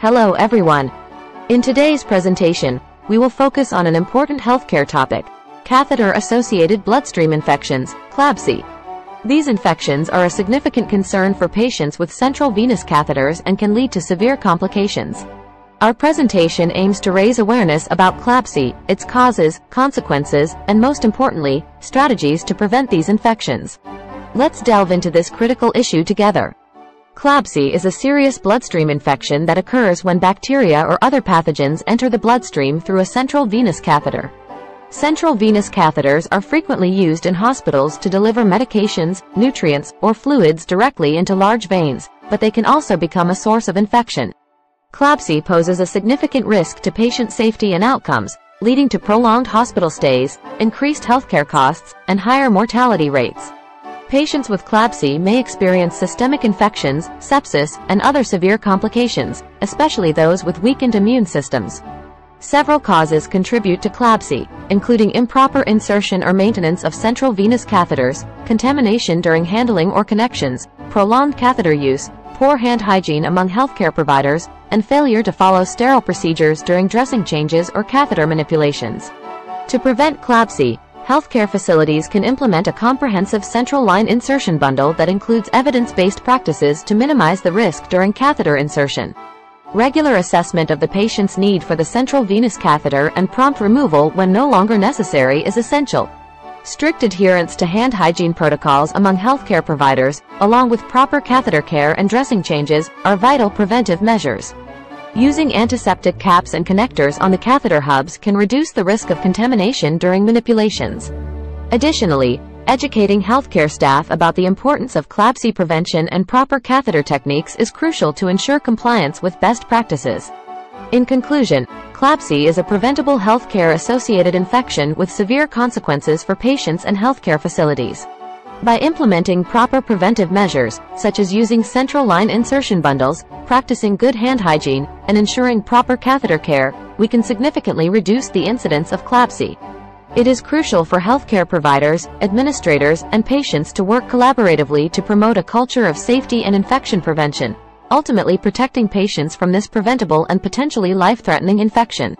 Hello everyone. In today's presentation, we will focus on an important healthcare topic, catheter-associated bloodstream infections, CLABSI. These infections are a significant concern for patients with central venous catheters and can lead to severe complications. Our presentation aims to raise awareness about CLABSI, its causes, consequences, and most importantly, strategies to prevent these infections. Let's delve into this critical issue together. CLABSI is a serious bloodstream infection that occurs when bacteria or other pathogens enter the bloodstream through a central venous catheter. Central venous catheters are frequently used in hospitals to deliver medications, nutrients, or fluids directly into large veins, but they can also become a source of infection. CLABSI poses a significant risk to patient safety and outcomes, leading to prolonged hospital stays, increased healthcare costs, and higher mortality rates. Patients with CLABSI may experience systemic infections, sepsis, and other severe complications, especially those with weakened immune systems. Several causes contribute to CLABSI, including improper insertion or maintenance of central venous catheters, contamination during handling or connections, prolonged catheter use, poor hand hygiene among healthcare providers, and failure to follow sterile procedures during dressing changes or catheter manipulations. To prevent CLABSI, healthcare facilities can implement a comprehensive central line insertion bundle that includes evidence-based practices to minimize the risk during catheter insertion. Regular assessment of the patient's need for the central venous catheter and prompt removal when no longer necessary is essential. Strict adherence to hand hygiene protocols among healthcare providers, along with proper catheter care and dressing changes, are vital preventive measures. Using antiseptic caps and connectors on the catheter hubs can reduce the risk of contamination during manipulations. Additionally, educating healthcare staff about the importance of CLABSI prevention and proper catheter techniques is crucial to ensure compliance with best practices. In conclusion, CLABSI is a preventable healthcare-associated infection with severe consequences for patients and healthcare facilities. By implementing proper preventive measures, such as using central line insertion bundles, practicing good hand hygiene, and ensuring proper catheter care, we can significantly reduce the incidence of CLABSI. It is crucial for healthcare providers, administrators, and patients to work collaboratively to promote a culture of safety and infection prevention, ultimately protecting patients from this preventable and potentially life-threatening infection.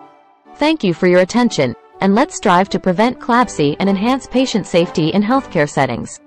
Thank you for your attention, and let's strive to prevent CLABSI and enhance patient safety in healthcare settings.